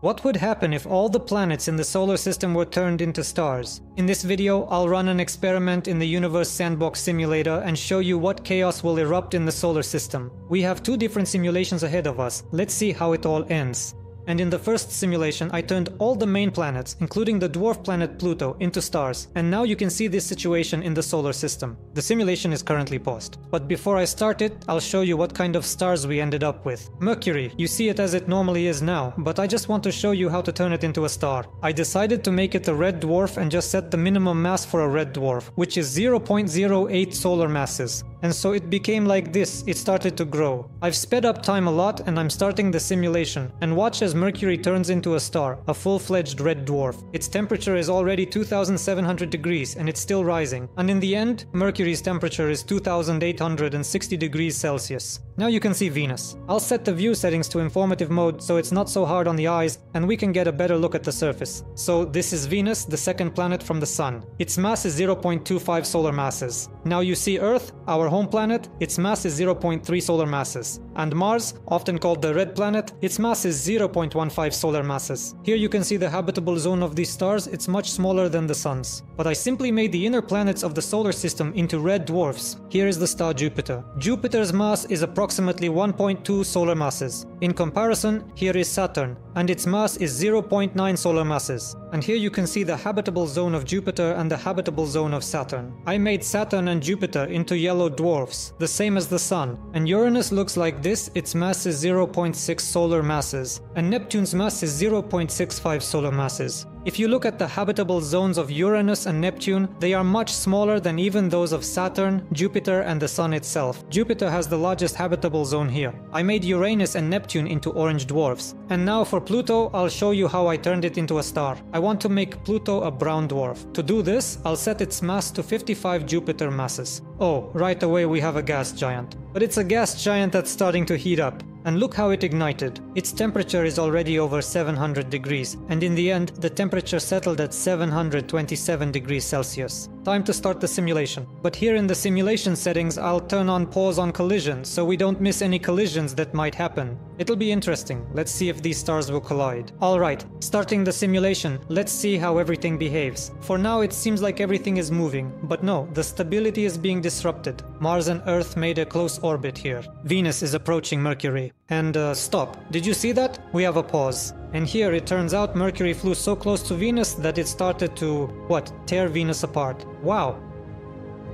What would happen if all the planets in the solar system were turned into stars? In this video, I'll run an experiment in the Universe Sandbox simulator and show you what chaos will erupt in the solar system. We have two different simulations ahead of us. Let's see how it all ends. And in the first simulation, I turned all the main planets, including the dwarf planet Pluto, into stars. And now you can see this situation in the solar system. The simulation is currently paused. But before I start it, I'll show you what kind of stars we ended up with. Mercury, you see it as it normally is now, but I just want to show you how to turn it into a star. I decided to make it a red dwarf and just set the minimum mass for a red dwarf, which is 0.08 solar masses. And so it became like this, it started to grow. I've sped up time a lot and I'm starting the simulation. And watch as Mercury turns into a star, a full-fledged red dwarf. Its temperature is already 2700 degrees and it's still rising. And in the end, Mercury's temperature is 2860 degrees Celsius. Now you can see Venus. I'll set the view settings to informative mode so it's not so hard on the eyes and we can get a better look at the surface. So this is Venus, the second planet from the Sun. Its mass is 0.25 solar masses. Now you see Earth, our home planet, its mass is 0.3 solar masses. And Mars, often called the red planet, its mass is 0.15 solar masses. Here you can see the habitable zone of these stars, it's much smaller than the Sun's. But I simply made the inner planets of the solar system into red dwarfs. Here is the star Jupiter. Jupiter's mass is approximately 1.2 solar masses. In comparison, here is Saturn, and its mass is 0.9 solar masses. And here you can see the habitable zone of Jupiter and the habitable zone of Saturn. I made Saturn and Jupiter into yellow dwarfs, the same as the Sun. And Uranus looks like this, its mass is 0.6 solar masses. And Neptune's mass is 0.65 solar masses. If you look at the habitable zones of Uranus and Neptune, they are much smaller than even those of Saturn, Jupiter and the Sun itself. Jupiter has the largest habitable zone here. I made Uranus and Neptune into orange dwarfs. And now for Pluto, I'll show you how I turned it into a star. I want to make Pluto a brown dwarf. To do this, I'll set its mass to 55 Jupiter masses. Oh, right away we have a gas giant. But it's a gas giant that's starting to heat up. And look how it ignited. Its temperature is already over 700 degrees, and in the end, the temperature settled at 727 degrees Celsius. Time to start the simulation. But here in the simulation settings, I'll turn on pause on collision, so we don't miss any collisions that might happen. It'll be interesting. Let's see if these stars will collide. Alright, starting the simulation, let's see how everything behaves. For now, it seems like everything is moving, but no, the stability is being disrupted. Mars and Earth made a close orbit here. Venus is approaching Mercury. And uh, stop. Did you see that? We have a pause. And here it turns out Mercury flew so close to Venus that it started to, what, tear Venus apart. Wow.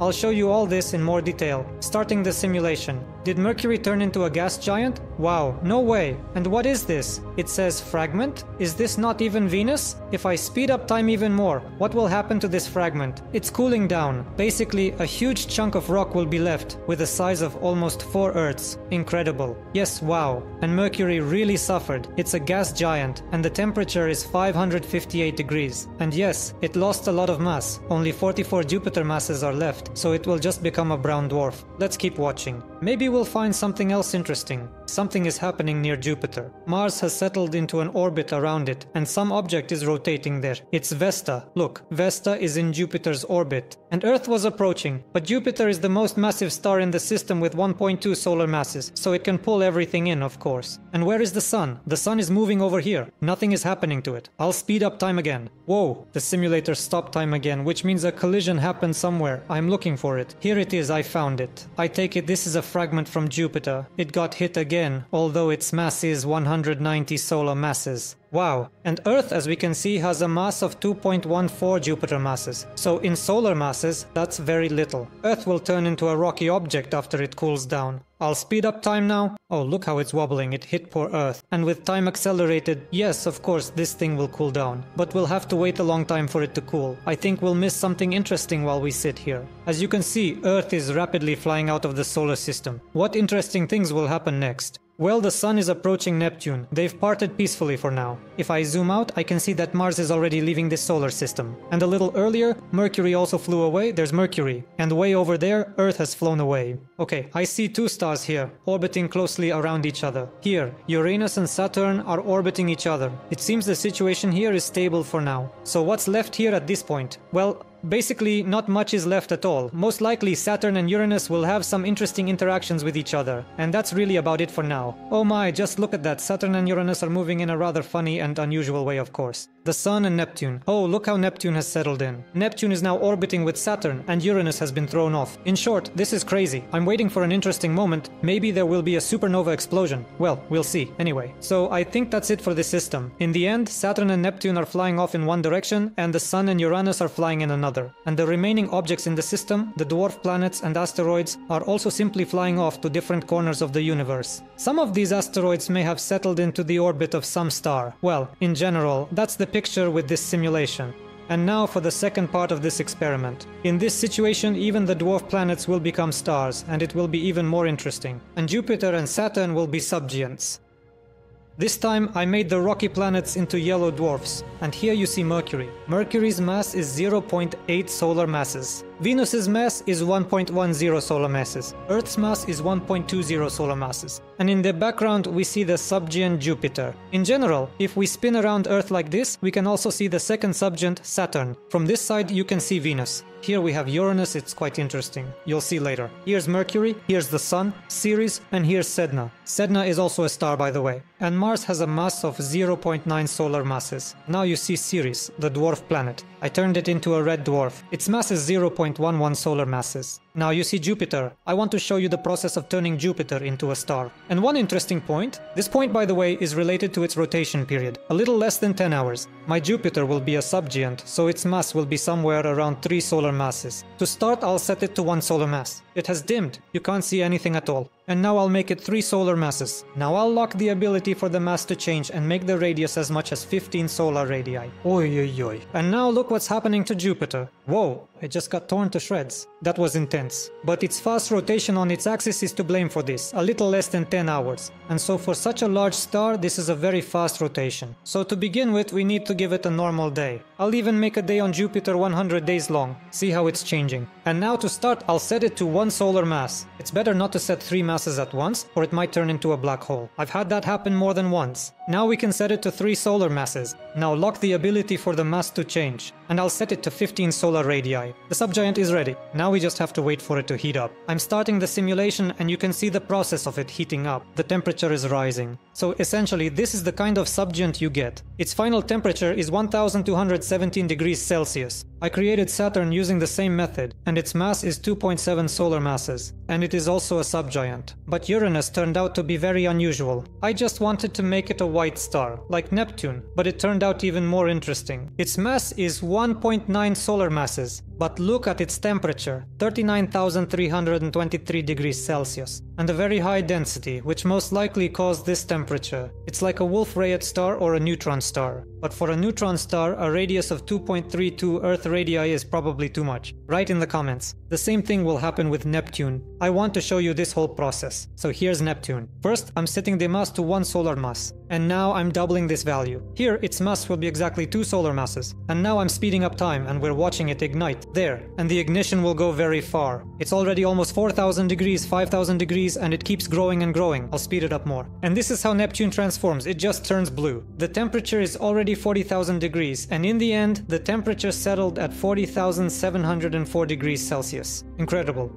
I'll show you all this in more detail. Starting the simulation. Did Mercury turn into a gas giant? Wow, no way. And what is this? It says fragment? Is this not even Venus? If I speed up time even more, what will happen to this fragment? It's cooling down. Basically, a huge chunk of rock will be left, with a size of almost 4 Earths. Incredible. Yes, wow. And Mercury really suffered. It's a gas giant, and the temperature is 558 degrees. And yes, it lost a lot of mass. Only 44 Jupiter masses are left, so it will just become a brown dwarf. Let's keep watching. Maybe we'll find something else interesting. Something is happening near Jupiter. Mars has settled into an orbit around it, and some object is rotating there. It's Vesta. Look, Vesta is in Jupiter's orbit. And Earth was approaching, but Jupiter is the most massive star in the system with 1.2 solar masses, so it can pull everything in, of course. And where is the Sun? The Sun is moving over here. Nothing is happening to it. I'll speed up time again. Whoa, the simulator stopped time again, which means a collision happened somewhere. I'm looking for it. Here it is, I found it. I take it this is a fragment from Jupiter. It got hit again, although its mass is 190 solar masses. Wow, and Earth as we can see has a mass of 2.14 Jupiter masses, so in solar masses that's very little. Earth will turn into a rocky object after it cools down. I'll speed up time now. Oh, look how it's wobbling, it hit poor Earth. And with time accelerated, yes, of course, this thing will cool down. But we'll have to wait a long time for it to cool. I think we'll miss something interesting while we sit here. As you can see, Earth is rapidly flying out of the solar system. What interesting things will happen next? Well, the Sun is approaching Neptune. They've parted peacefully for now. If I zoom out, I can see that Mars is already leaving this solar system. And a little earlier, Mercury also flew away, there's Mercury. And way over there, Earth has flown away. Okay, I see two stars here, orbiting closely around each other. Here, Uranus and Saturn are orbiting each other. It seems the situation here is stable for now. So what's left here at this point? Well, Basically, not much is left at all. Most likely, Saturn and Uranus will have some interesting interactions with each other. And that's really about it for now. Oh my, just look at that. Saturn and Uranus are moving in a rather funny and unusual way, of course. The Sun and Neptune. Oh, look how Neptune has settled in. Neptune is now orbiting with Saturn, and Uranus has been thrown off. In short, this is crazy. I'm waiting for an interesting moment. Maybe there will be a supernova explosion. Well, we'll see. Anyway, so I think that's it for this system. In the end, Saturn and Neptune are flying off in one direction, and the Sun and Uranus are flying in another. And the remaining objects in the system, the dwarf planets and asteroids, are also simply flying off to different corners of the universe. Some of these asteroids may have settled into the orbit of some star. Well, in general, that's the picture with this simulation. And now for the second part of this experiment. In this situation, even the dwarf planets will become stars, and it will be even more interesting. And Jupiter and Saturn will be subgiants. This time I made the rocky planets into yellow dwarfs, and here you see Mercury. Mercury's mass is 0.8 solar masses. Venus's mass is 1.10 solar masses. Earth's mass is 1.20 solar masses. And in the background we see the subgiant Jupiter. In general, if we spin around Earth like this, we can also see the second subgiant Saturn. From this side you can see Venus. Here we have Uranus, it's quite interesting. You'll see later. Here's Mercury, here's the Sun, Ceres, and here's Sedna. Sedna is also a star by the way. And Mars has a mass of 0.9 solar masses. Now you see Ceres, the dwarf planet. I turned it into a red dwarf. Its mass is 0.11 solar masses. Now you see Jupiter. I want to show you the process of turning Jupiter into a star. And one interesting point, this point by the way is related to its rotation period, a little less than 10 hours. My Jupiter will be a subgiant, so its mass will be somewhere around 3 solar masses. To start I'll set it to 1 solar mass. It has dimmed, you can't see anything at all. And now I'll make it 3 solar masses. Now I'll lock the ability for the mass to change and make the radius as much as 15 solar radii. Oi oi oi. And now look what's happening to Jupiter. Whoa, it just got torn to shreds. That was intense. But its fast rotation on its axis is to blame for this, a little less than 10 hours. And so for such a large star, this is a very fast rotation. So to begin with, we need to give it a normal day. I'll even make a day on Jupiter 100 days long, see how it's changing. And now to start, I'll set it to 1 solar mass. It's better not to set 3 masses at once, or it might turn into a black hole. I've had that happen more than once. Now we can set it to 3 solar masses. Now lock the ability for the mass to change. And I'll set it to 15 solar radii. The subgiant is ready. Now we just have to wait for it to heat up. I'm starting the simulation and you can see the process of it heating up. The temperature is rising. So essentially this is the kind of subgiant you get. Its final temperature is 1217 degrees Celsius. I created Saturn using the same method, and its mass is 2.7 solar masses, and it is also a subgiant. But Uranus turned out to be very unusual. I just wanted to make it a white star, like Neptune, but it turned out even more interesting. Its mass is 1.9 solar masses, but look at its temperature, 39,323 degrees Celsius, and a very high density, which most likely caused this temperature. It's like a Wolf-Rayet star or a neutron star. But for a neutron star, a radius of 2.32 Earth radii is probably too much. Write in the comments. The same thing will happen with Neptune. I want to show you this whole process. So here's Neptune. First, I'm setting the mass to 1 solar mass. And now I'm doubling this value. Here, its mass will be exactly 2 solar masses. And now I'm speeding up time and we're watching it ignite. There. And the ignition will go very far. It's already almost 4000 degrees, 5000 degrees, and it keeps growing and growing. I'll speed it up more. And this is how Neptune transforms. It just turns blue. The temperature is already 40,000 degrees. And in the end, the temperature settled at 40,704 degrees Celsius. Incredible.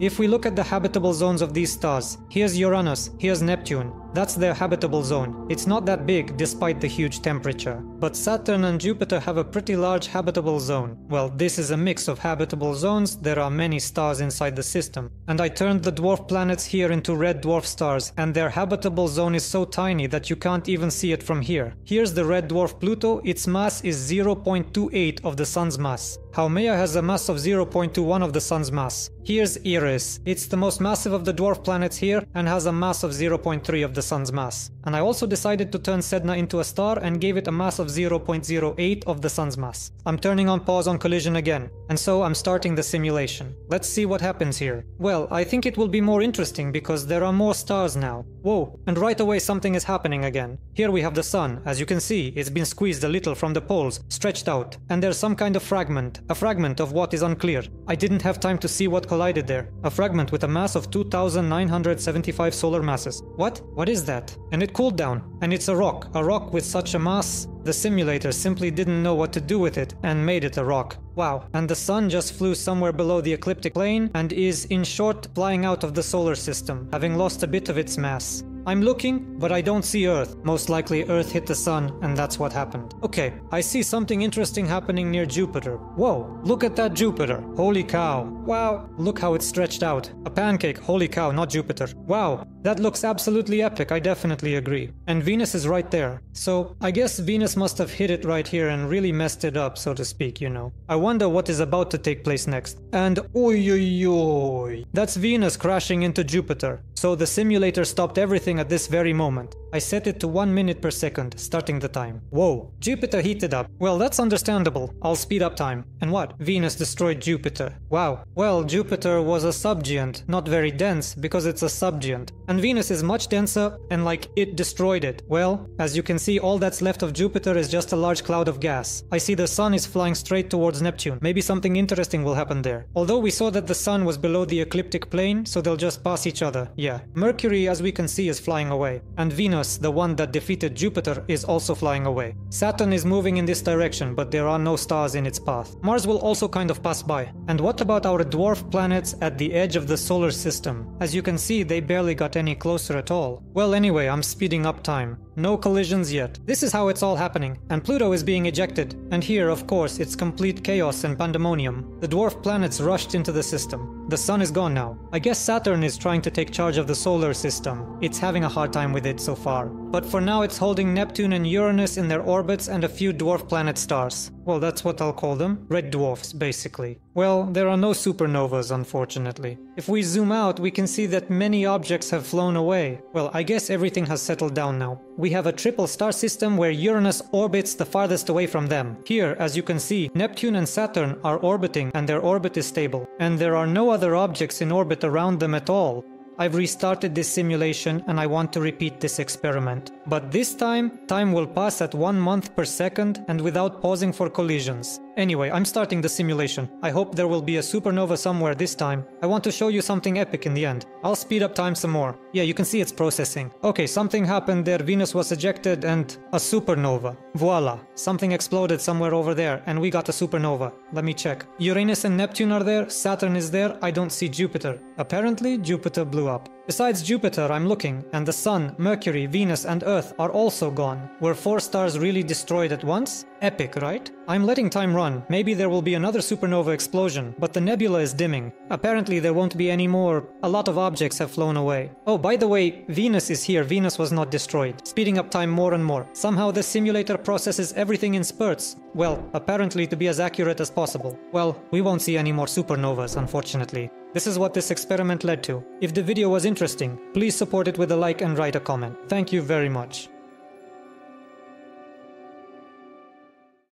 If we look at the habitable zones of these stars, here's Uranus, here's Neptune, that's their habitable zone. It's not that big despite the huge temperature. But Saturn and Jupiter have a pretty large habitable zone. Well, this is a mix of habitable zones, there are many stars inside the system. And I turned the dwarf planets here into red dwarf stars, and their habitable zone is so tiny that you can't even see it from here. Here's the red dwarf Pluto, its mass is 0.28 of the Sun's mass. Haumea has a mass of 0.21 of the Sun's mass. Here's Eris. It's the most massive of the dwarf planets here and has a mass of 0.3 of the The sun's mass. And I also decided to turn Sedna into a star and gave it a mass of 0.08 of the Sun's mass. I'm turning on pause on collision again, and so I'm starting the simulation. Let's see what happens here. Well, I think it will be more interesting because there are more stars now. Whoa, and right away something is happening again. Here we have the Sun. As you can see, it's been squeezed a little from the poles, stretched out, and there's some kind of fragment, a fragment of what is unclear. I didn't have time to see what collided there. A fragment with a mass of 2975 solar masses. What? What is that? And it cooled down. And it's a rock. A rock with such a mass, the simulator simply didn't know what to do with it and made it a rock. Wow. And the sun just flew somewhere below the ecliptic plane and is, in short, flying out of the solar system, having lost a bit of its mass. I'm looking, but I don't see Earth. Most likely Earth hit the sun, and that's what happened. Okay, I see something interesting happening near Jupiter. Whoa, look at that Jupiter. Holy cow. Wow, look how it's stretched out. A pancake, holy cow, not Jupiter. Wow, that looks absolutely epic, I definitely agree. And Venus is right there. So, I guess Venus must have hit it right here and really messed it up, so to speak, you know. I wonder what is about to take place next. And oi. That's Venus crashing into Jupiter. So the simulator stopped everything at this very moment. I set it to 1 minute per second, starting the time. Whoa, Jupiter heated up. Well, that's understandable. I'll speed up time. And what? Venus destroyed Jupiter. Wow. Well, Jupiter was a subgiant, not very dense, because it's a subgiant. And Venus is much denser, and like, it destroyed it. Well, as you can see, all that's left of Jupiter is just a large cloud of gas. I see the sun is flying straight towards Neptune. Maybe something interesting will happen there. Although we saw that the sun was below the ecliptic plane, so they'll just pass each other. Yeah. Mercury, as we can see, is flying away. And Venus the one that defeated Jupiter, is also flying away. Saturn is moving in this direction, but there are no stars in its path. Mars will also kind of pass by. And what about our dwarf planets at the edge of the solar system? As you can see, they barely got any closer at all. Well, anyway, I'm speeding up time. No collisions yet. This is how it's all happening. And Pluto is being ejected. And here, of course, it's complete chaos and pandemonium. The dwarf planets rushed into the system. The sun is gone now. I guess Saturn is trying to take charge of the solar system. It's having a hard time with it so far. But for now it's holding Neptune and Uranus in their orbits and a few dwarf planet stars. Well, that's what I'll call them. Red dwarfs, basically. Well, there are no supernovas, unfortunately. If we zoom out, we can see that many objects have flown away. Well, I guess everything has settled down now. We have a triple star system where Uranus orbits the farthest away from them. Here, as you can see, Neptune and Saturn are orbiting and their orbit is stable. And there are no other objects in orbit around them at all. I've restarted this simulation and I want to repeat this experiment. But this time, time will pass at 1 month per second and without pausing for collisions. Anyway, I'm starting the simulation. I hope there will be a supernova somewhere this time. I want to show you something epic in the end. I'll speed up time some more. Yeah, you can see it's processing. Okay, something happened there, Venus was ejected and a supernova. Voila, something exploded somewhere over there and we got a supernova. Let me check. Uranus and Neptune are there, Saturn is there, I don't see Jupiter. Apparently, Jupiter blew up. Besides Jupiter, I'm looking, and the Sun, Mercury, Venus, and Earth are also gone. Were four stars really destroyed at once? Epic, right? I'm letting time run. Maybe there will be another supernova explosion, but the nebula is dimming. Apparently there won't be any more. A lot of objects have flown away. Oh, by the way, Venus is here. Venus was not destroyed. Speeding up time more and more. Somehow the simulator processes everything in spurts. Well, apparently to be as accurate as possible. Well, we won't see any more supernovas, unfortunately. This is what this experiment led to. If the video was interesting, please support it with a like and write a comment. Thank you very much.